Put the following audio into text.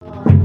Bye.